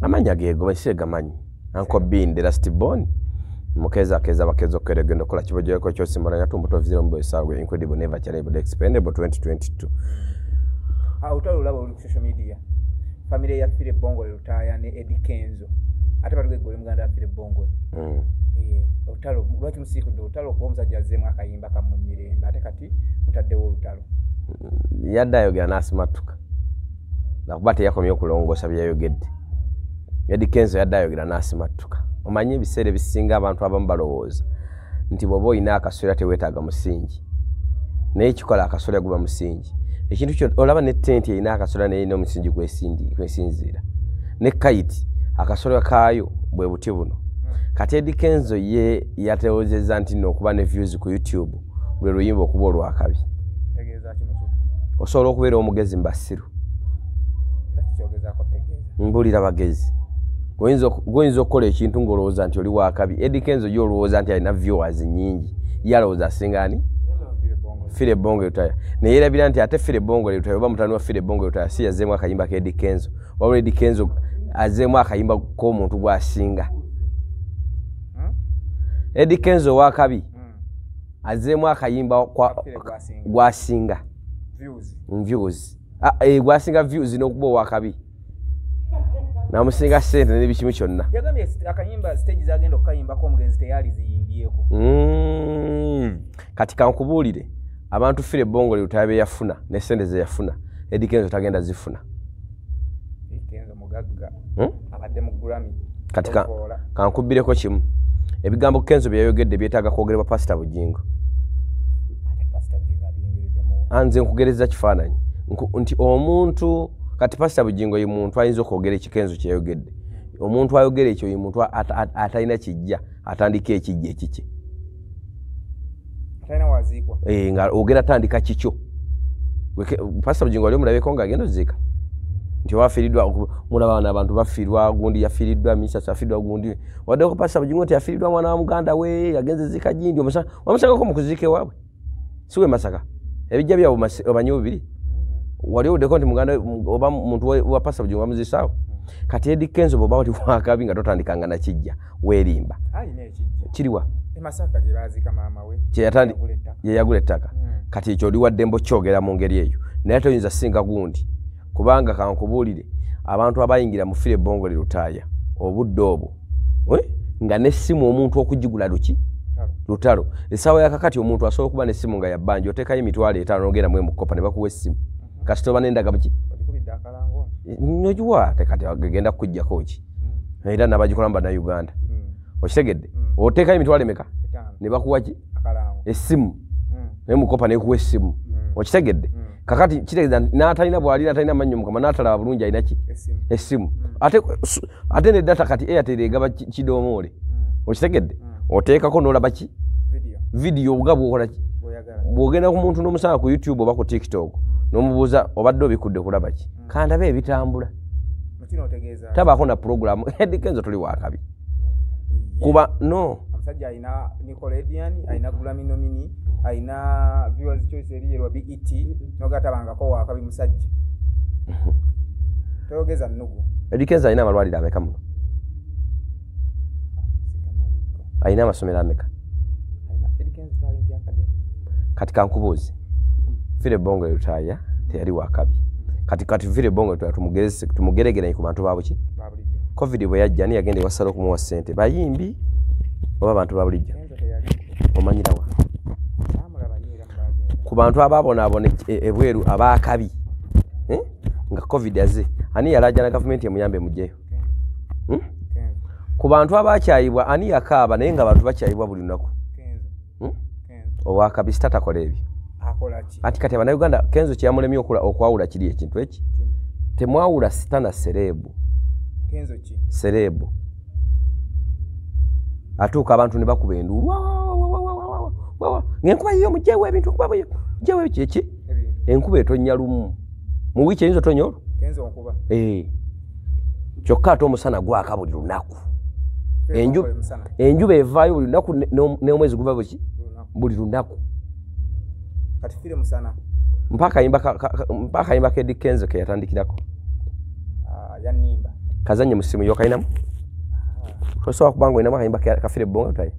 amanya gego basire gamanyi anko binde last born. Mukeza keza bakeza okwere gendo kola kibojero ko kyosi mara yatumba tovizira mbo esagwe incredible never challenge expendable 2022 Ah, utalo olaba oli ku social media. Famire yaffire bongole lutaaya ne edi kenzo. Ate batugegole muganda yaffire bongole. Mm. Eh, olutalo lwaki musiikudde olutalo okuba omusajja azzeemu akayimba kamu mirembe? Ate kati mutaddewo olutalo yadde ayogera n'asimatuka nakuba teyakomye okulongoosa byeyayogedde yadi kenzo yadde ayogera n'asimatuka omanyi ebiseera ebisinga abantu abamu balowooza nti bw'oba olina akasolya teweetaaga musingi. Naye kikola akasolya guba musingi. Ekintu kyo olaba ne tenti erina akasolya neyerina omusingi gwesindi- gwesinziira ne kayiti akasolya kaayo bwe buti buno. Kati edi kenzo ye yatewoozezza nti nno okuba ne views ku youtube lwe luyimba okuba olwakabi osobola okubeera omugezi mu basiru. Mbulira bagezi Goyinza oku- goyinza okukola ekintu ng'olowooza nti oli wakabi. Edi kenzo ye olowooza nti alina viewers nyingi ye alowooza asingani Yaffire bongole fire bongo lutaya. Naye yerabira nti ate fire bongo lutaya oba mutani wa fire bongo lutaya si yazeemu akayimba ka edi kenzo wabula edi kenzo azeemu akayimba k'omuntu gwasinga Hmm? edi kenzo wakabi Hmm. azeemu akayimba gwasinga. views. Views. Ah, eh, gwasinga views n'okuba owakabi namusinga sente nebikimu kyonna. Yagambye akayimba stage zagenda okukayimbako omugenzi teyali ziyimbyeko mm. kati kankubuulire abantu fire ebbongole lutaya bye yafuna nesente ze yafuna edikenzo tagenda zifuna. Hmm? Kati kankubbireko kimu. Ebigambo kenzo byeyayogedde byetaaga kwogerebwa pasita bugingo nze nkugereza kifaananyi. Nti omuntu kati pasita bugingo ye muntu ayinza okwogera ekikenzo kyeyayogedde omuntu ayogera ekyo ye muntu ata- ata- atalina kijja atandika ekijja waziikwa? Eh, nga ogenda tandika kikyo. Pasita bugingo wali omulabeko ngaagenda oziika? Nti wafiiriddwa mulaba bano abantu bafiirwa gundi yafiiriddwa misas afiiriddwa gundi. Waddeko pasita bugingo nti yafiiriddwa mwana wa muganda we yagenze ziika gindi wamusangako mu kuziika ewaabwe siwe masaka? Ebijja byabwe omanyi bubiri wali oddeko nti muganda oba muntu wa- wa pasita bugingo bamuziisaawo kati edi kenzo bwoba wali wakabi nga totandikanga nakijja weerimba. Kiriwa ettaka. yeyagula ettaka. Hmm. kati ekyo oli waddembo kyogera mu ngeri eyo. Naye toyinza singa gundi. Kubanga kankubuulire abantu abayingira mu fire bongole lutaaya obudde obwo nga nessimu omuntu okugigula luki? Talo. lutalo. Essaawa yakakati omuntu asobola okuba nessimu nga yabbanja otekayo emitwalo etaano nogendamu emukopa ne bakuwa essimu kasi toba nendaga muki nogiwa tekati gegenda kukuggyako ki? Hmm. era nabagikola mu bannauganda Hmm. okitegedde? Mm. otekayo emitwalo emeka ne bakuwa ki? Essimu. Hmm. nemukopa nekuwa essimu. Hmm. okitegedde? Hmm. kakati kitegeeza n'atalina bwali n'atalina mannyo mukama n'atalaba bulungi alina ki? Essimu. Ate su- ate ne data kati airtel egaba ki- kidomoole. Hmm. okitegedde? Oteekako n'olaba ki? Vidiyo nga bwokola ki? Bw'ogenda ku muntu n'omusanga ku youtube oba ku tiktok n'omubuuza obadde obikudde kulaba ki? Kandabe ebitambula. Tabaako na puroguramu edikenzo tuli wakabi kuba no. Omusajja alina nicoledian alina gulaminomini alina viewers choice eriyerwa bet nogatabangako wakabi musajja. Toyogeza nnugu. Edikenzo alina amalwaliro ameka muno? Alina amasomero ameka? Kati kankubuuzi fire bongo lutaaya teyali wakabi kati kati fire lutaaya tumugerese- tumugeregeranye ku bantu babuki covid bwe yajja ani yagenda ewasala okumuwa ssente. Bayimbi oba bantu babulijjo omanyirawa ku bantu ababonaabona e- ebweru abaakabi eh? nga covid aze ani yalajana gavumenti emuyambe mugjeyo Hmm? ku bantu abakyayibwa ani yakaaba naye nga bantu bakyayibwa buli lunaku? Hmm? owakabi sitatakola ebyo anti kati abannayuganda kenzo kyeyamulemye okwawula kiri ekintu eki? Temwawula sita na sereebu sereebu atuuka abantu ne bakuba enduulu. Ngaenkuba yiyo mujeewo ebintu nkubajeewo kyeki enkuba etonnya lumu. Mu wiiki eyinza otonya olwo? Eh. Kyokka ate omusana gwaka buli lunaku. Enjuba evaayo buli lunaku n'omwezi guva buki? Buli lunaku. katifire musana mpaka yimba mpaka yimba ke dikenzo ke yatandikirako. Yanimba kazanye musimu yo kainamu tosobola kubanga olinamu akayimba kafire ebbonga taye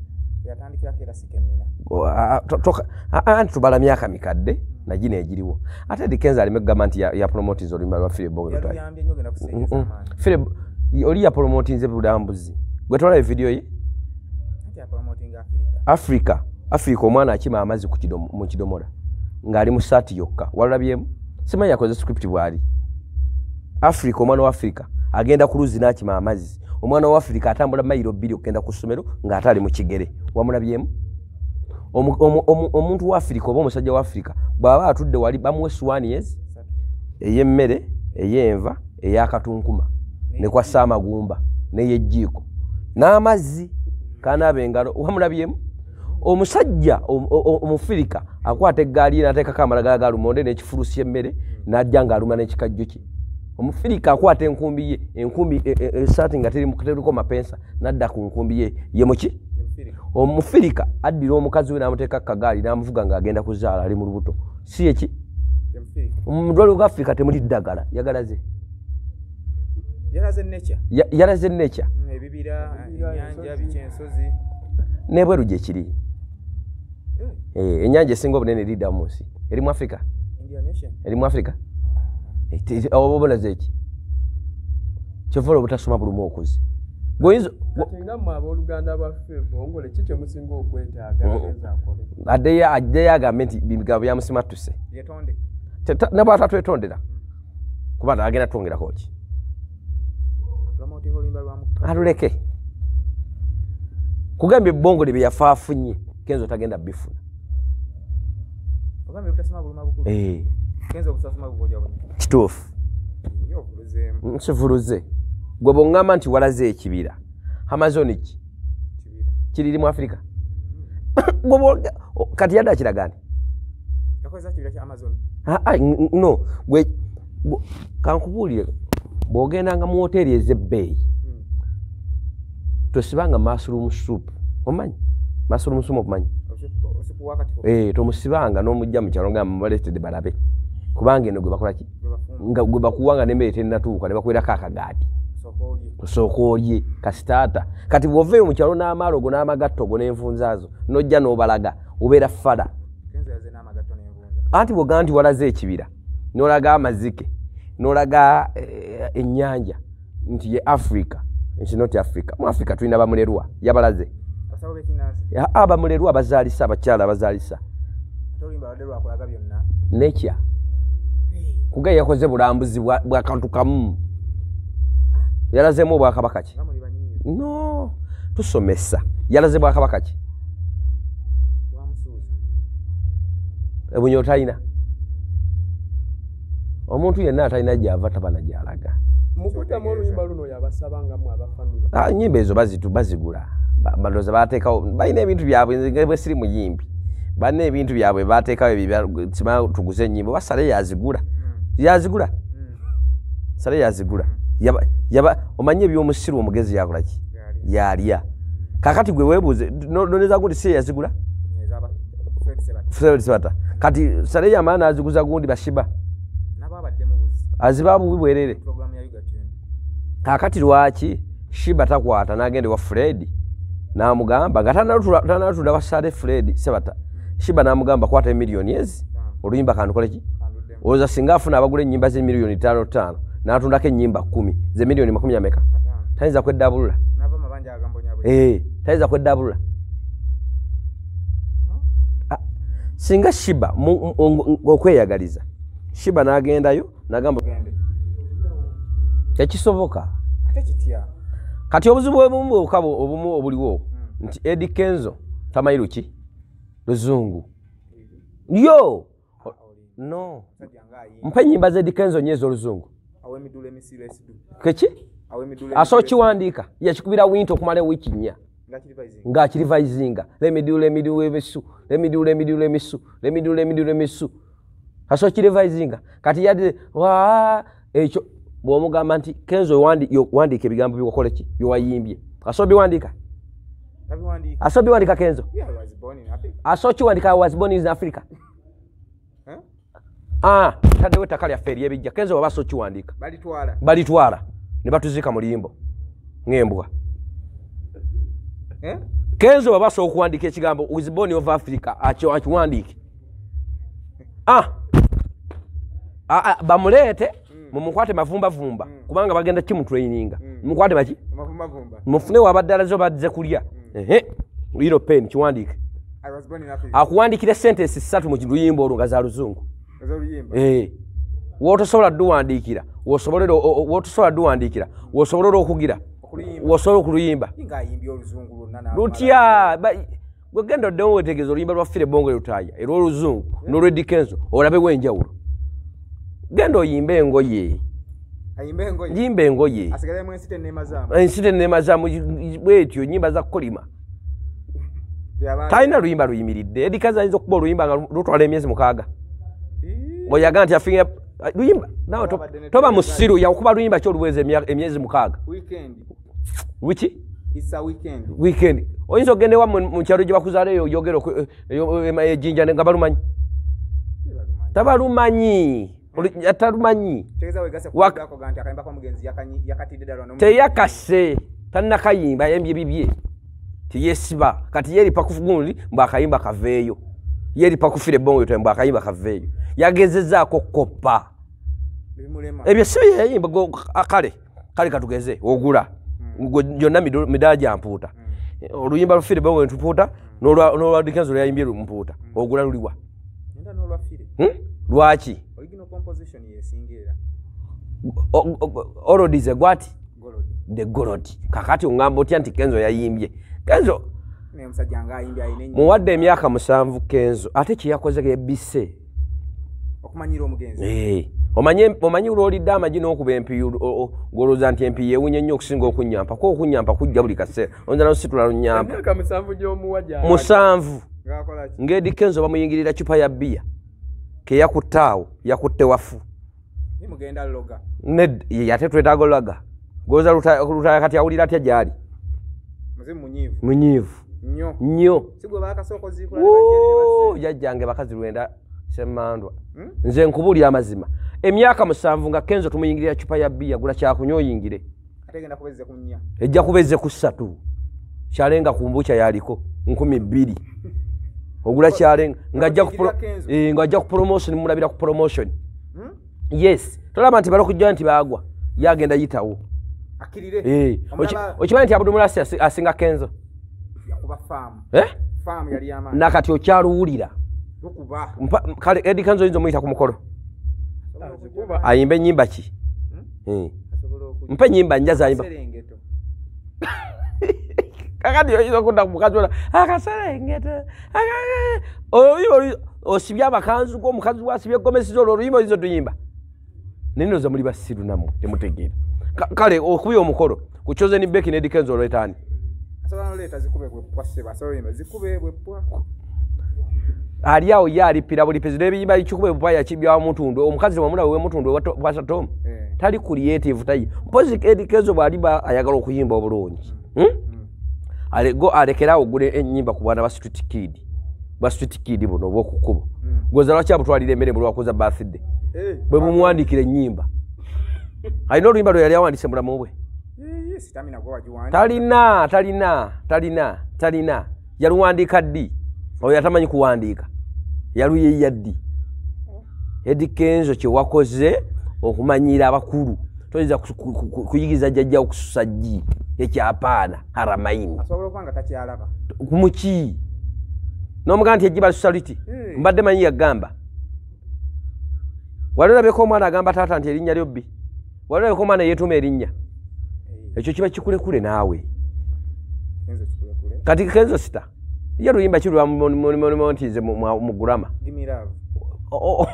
anti tubala myaka mikadde nagino egiriwo. Ate dikenzo aleme kugamba nti yapromotinze olulimi lwa fire ebbonga taye oli yapromotinze bulambuzi gwe tolabe vidiyo ye? Africa. Africa. Omwana akima amazzi mu kidomola. Ng'ali mu saati yokka. Walulabyemu simanyi yakoze script bwali. Africa omwana wa africa agenda ku luzzi n'akima amazzi. Omwana wa africa atambula mayiro bbiri okugenda ku ssomero ng'ate ali mu kigere. Wamulabyemu Omu- omu- omu- omuntu wa africa oba omusajja wa africa bw'aba atudde wali bamuwa essuwaani yezi ey'emmere ey'enva ey'akatunkuma ne kwassa amagumba n'ey'ejjiiko n'amazzi kanaaba engalo. Wamulabyemu omusajja omufirika akwata eggaali ye n'ateekako amalagala ga lumonde n'ekifulusi y'emmere n'ajja ng'aluma n'ekikajjo kye. Omufirika akwata enkumbi ye enkumbi e- e- esaati nga teriko mapensa n'adda ku nkumbi ye. Ye muki omufirika. Addira omukazi we n'amuteeka kagaali n'amuvuga ng'agenda kuzaala ali mu lubuto. Si eki yemufirika mu dwaliro ga afrika temuli ddagala yagalaze yalaze nekya Ya- yalaze ennyanja esinga obunene eridda mu nsi. Eri mu afrika indian ocean. Eri mu afrika Eh, te- oba obulaze eki kyovala obutasoma bulumu okuzi. Addeyo agambe nti bigambo byamusimatuse yetonde ne bwata twetondera kuba agenda twongerako ki? Aluleke. Kugamba ebbongole bye yafaafunye kenzo tagenda bifuna kituufu nkivuluze gwe bweŋŋamba nti walaze ekibira amazoni ki? Kiriri mu afirika kati yadde akiraga nti yakozesa kibira kya amazon. N- no. Gwe kankubuulire. Bw'ogendanga mu woteeri ez'ebbeeyi Mm. tosibanga mushroom soup. Omanyi Osupu- osupu wakati ko Eh, tomusibanga n'omujja mu kyalo nga mubaletedde balabe. Kubanga eno gwe bakola ki? Gwe bafumba nga gwe bakuwanga n'emmere tennatuuka ne bakuwerako akagaati osooka olye kasitaata kati bw'oveeyo mu kyalo n'amaalo go n'amagatto go n'envunzaazo n'ojja n'obalaga obeera fala anti bwogamba nti walaze ekibira n'olaga amazike n'olaga eh, ennyanja nti ye africa nti not africa. Mu africa tulina bamulerwa yabalaze abamulerwa abazaalisa abakyala abazaalisa. Byonna. Nekya? Kuga yakoze bulambuzi bwa bwa kantu kamu. Yalazeemu obwakabaka ki? No tusomesa. Yalaze bwakabaka ki? Bwamusuuza ebunye otalina omuntu yenna atalina gyava tabana gyalaga mukuddamu oluyimba luno yabasaba nga mmwe abafamire Ah, nyimba ezo bazigula. Ba- balooza bateekawo balina ebintu byabwe nze bwe siri muyimbi balina ebintu byabwe bateekawo ebyo tuguze enyimba oba sale yazigula. Yazigula? Sale yazigula. Omanyi ebyomusiru omugezi yakolaki yalya. Kakati gwe weebuuze no- noneza gundi si yazigula? Sebata. Kati sale yamala naziguza gundi bashiba aziba bubi bwerere kakati lwaki shiba takwata nagende wa fred namugamba nga tanatula tanatula wa sale fred sebata shiba namugamba kwata emiliyoni ezi oluyimba kandukoleki oza singa afuna abagula enyimba zemiliyoni tano tano natundako enyimba kumi zemiliyoni makumi ameka tayinza kwedabulula Eh, tayinza kwedabulula Ah, singa shiba okweyagaliza shiba nagendayo nagamba tekisoboka. Kati obuzibu obumu bwokka bu- obumu obuliwo nti edi kenzo tamanyi luki luzungu. Yo! No. Mpa enyimba zedi kenzo nye ez'oluzungu keki asobola kiwandiika? Yakikubira winti okumala wiiki nnya. Nga kiri bayizi ng'akirivaizinga lemidulo emidulo emisu lemidulo emidulo emisu lemidulo emidulo emisu asobola kirivaizinga kati yadde wa ekyo bw'omugamba nti kenzo wandi- yo- wandiika ebigambo byokoleki byewayimbye asobola biwandiika asobola biwandiika kenzo? Was born asobola kiwandiika was born in africa? Taddewo ettaka lyaffe eryebijja kenzo waba asobola kiwandiika balitwala. Ne batuziika mu limbo. Ng'embwa kenzo baba asobola okuwandiika ekigambo wizbon of africa? Akiwandiike. Ah. Ah, ah, bamuleete mumukwate mavumbavumba. Kubanga bagenda kimutraininga mukwate baki? Amavumbavumba. mufune wabaddalazo badze kulya. Ehe. Iro pen kiwandiike. Akuwandiikira sentensi ssatu mu luyimba olwo nga za luzungu. Eh. wotosobola dduwandiikira wotosobola dduwandiikira wosobolera okugira wosobola okuluyimba. Lutya gwegenda oddewo wetegeeza oluyimba lwa fire bongo lutaaya era oluzungu n'olwedikenzo olabe wenjawulo genda oyimbe engoye. Yimba engoye? Ensi tenemazamu bwetyo nyimba za kolima talina luyimba luyimiridde. Edikazi ayinza okuba oluyimba nga lutwala emyezi mukaaga. Ii. oyaga nti afinga luyimba nawe toba musiru yakuba luyimba ki oluweza emyezi mukaaga? Weekend. wiki? Weekend. weekend. Oyinza ogenda ewa mu kyalo gye bakuzaala eyo yogera oku- eyo- ema- ejjinja nga balumanyi. Tabalumanyi talumanyi teyakase tannakayimba ayembye bibye. Tiyesiba kati yeripa kugundi mbw akayimba kaveeyo yeripa kufira ebbongo yote mbw akayimba kaveeyo yagezezaako koppa ebyo si byeyayimba kale kale katugeze ogula. Gwe gyonna midaala gya mpuuta. Oluyimba lufire ebbongo ntupuuta n'olwadikenzo lyayimbye mpuuta. Ogula luliwa. Hmm? lwaki Original composition yesinga era. olodize gwati Golodi. the golod. Kakati oŋŋamba otya nti kenzo yayimbye. Kenzo muwadde emyaka musanvu kenzo ate kyeyakoze omugenzi. Eh, omanyi lwolidde amagi n'okuba empiyu ng'olowooza nti empiyu ewunya nnyo okusinga okunyampa ko okunyampa kujja buli kaseera oyinza nositula lunyampa. Musanvu ng'edi kenzo bamuyingirira cupa ya bbiya keyakutte awo yakutte wafu. Ye mugenda loga. Ned- ye ate twetaaga olaga. Goza lutaya kati awulira atya gyali? Munyiivu. Nnyo. jajjange bakazi lwenda semandwa nze nkubuulira amazima. Emyaka musanvu nga kenzo tumuyingirira cupa ya bbiya gula kyakunywa oyingire. Ejja kuba ezze ku ssatu. Kyalenga ku mbuukya yaliko nkumi bbiri ogula kyalenga ng'ajja ku eh, ng'ajja ku promotion mulabira ku promotion. Hmm? yes. Tolaba nti bala okujja nti baagwa. Yagenda yitawo. Eh, okimanyi nti abudumulasi asi- asinga kenzo. Eh? Nakati okyaluwulira. Kale edi kenzo oyinza omuyita ku mukolo? Ayimba enyimba ki? Okujja. mpa enyimba njaza ayimba Serengeto. kakati oyinza okudda ku mukazi ola akaserengete oluyimba osibye amakanzu g'omukazi wasibye egomesi olwo oluyimba oyinza otuyimba nennoza muli basiru nammwe temutegeera Ka- kale okubya omukolo ku chosen beki nedikenzo olwetaani Asobola n'oleeta zikube bwepwa sseba. Asobola oyimba zikube bwepwa. ali awo ye alipira bulipizi n'ebiyimba kikube bupaya yakibyawo mutundu omukazi wamulawe wemutundu bwasatomu Eh. tali creative tayi mpozi edikezo bwaliba ayagala okuyimba obulungi Hmm? Ale- go alekerawo ogula enyimba ku bwana ba street kid bwa street kid buno obwokukubo. Mm. goza lwaki abutwalira emmere mulwakuza birthday? Eh. bwe bumuwandikira enyimba alina oluyimba lwe yali awandise mulamu bwe Eh, talina talina talina talina. Yaluwandika ddi? Oyo yatamanyi kuwandiika. Yaluyeya ddi? Edi kenzo kyewakoze okumanyira abakulu toyinza ku- ku- ku- kuyigiriza jjajjawo kususa jji? Ekyapaana haramaini kumuki nomugamba nti ejji basusa liti Eh. mbadde manyi yagamba wali olabeko omwana agamba taata nti erinnya lyobbi wali olabeko omwana yeetuma erinnya? Eh, ekyo kiba kikulekule naawe. Kati kenzo sita ye luyimba kirwa montize mu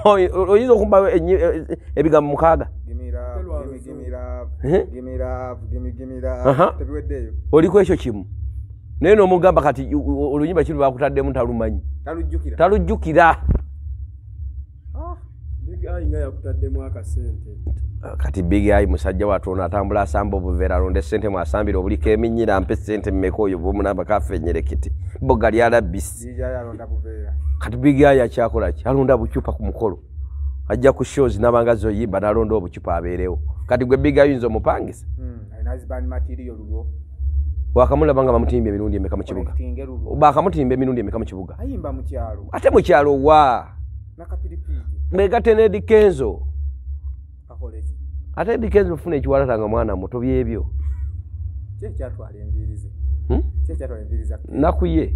o- oyinza okumba ebigambo mukaaga oliko ekyo kimu? Naye nomugamba kati oluyimba kiri lwakutaddemu talumanyi Talujjukira. Ah. kati big ayi musajja watu ono atambula asamba obuveera alonda esente mwasambire obuliko eminyira ampe esente mmeka oyo bomunaba kafenyere kiti? Boga lyalabisi kati big ayi akyakola ki? Alonda bucupa ku mukolo ajja ku shows nabanga zoyimba nalonda obucupa abeerewo. Kati gwe biga yinza omupangisa? Mm, lulwo wakamulaba nga bamutimba emirundi emeka mu kibuga? Bakamutimba emirundi emeka mu kibuga? Ate mu kyalo wa? Megate ne Eddie kenzo akola ki? Ate Eddie kenzo ofuna ekiwalata nga mwana muto byebyo. Hmm? za nakuye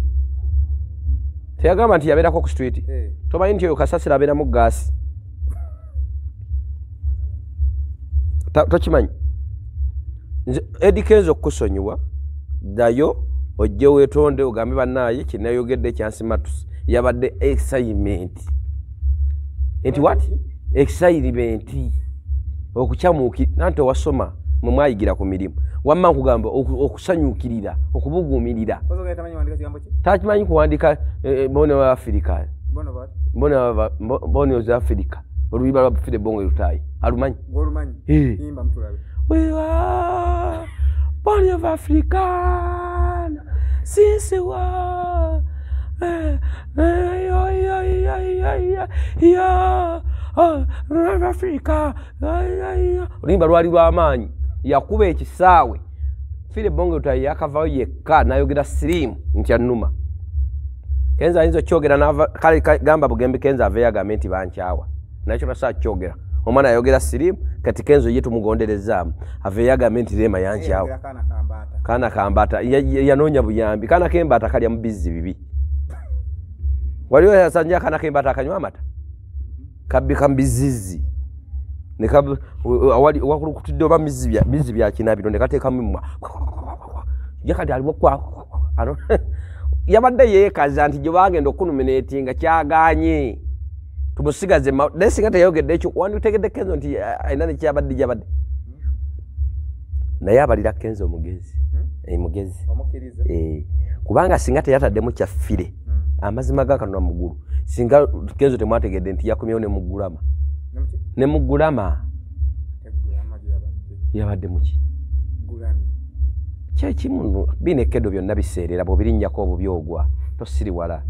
teyagamba nti yabeerako ku street. Eh, tomanyi nti oyo kasasiro abeeramu gaasi tokimanyi? Nze edi kenzo okukusonyiwa ddayo ojje weetonde ogambe bannaaye kinayogedde kyansimatusi yabadde excitement. Nti what? Excitement. Okukyamuuki nanti owasoma mwe mwayigira ku mirimu. Wamma nkugamba oku- okusanyukirira okubuguumirira. Takimanyi kuwandika eh, wa afirika bono wa- mbo- mbone za afirika oluyimba lwa fide bongo lutayi. Alumanyi? Golumanyi yimba mutulabe. We are born of African. Since were. eh, eh, oh, Africa. oluyimba lwali lw'amaanyi yakuba ekisaawe. Fire bongo lutayi yakavayo yekka nayogera sirimu nti anuma kenza ayinza okyogera kale ka- gamba bugembe kenza aveyo agambe nti bankyawa nakyo tasa kyogera omwana ayogera sirimu kati kenzo ye tumugonderezaamu aveyo agambe nti rema yankyawa Yayogera kaana kambaata yanoonya buyambi. Kaana kembata kalya mu bizzi bibi waliwo yasanja akaana kembata akanywa amata? Kabbika mu awali- wakulukutidde oba bizzi bya- bizzi bya kinabiro ne kateekamu mumwa ye kati aliwo kwa ano- yabadde yeekaza nti gye bagenda okunumineetinga kyaganye tumusigaze ma- naye singa teyayogedde ekyo wanditegedde kenzo nti alina nekyabadde gyabadde. Naye abalira kenzo omugezi. Hmm? Eh, mugezi. Eh, kubanga singa teyataddemu kyaffire Hmm. amazima gakanona mugulu singa kenzo temwategedde nti yakomyewo nemugulama Nemuki? nemugulama Tegulama gyabadde. yabadde muki kyekimu bino ekedo byonna biseerera bwobirinnyako obubi ogwa tosiriwala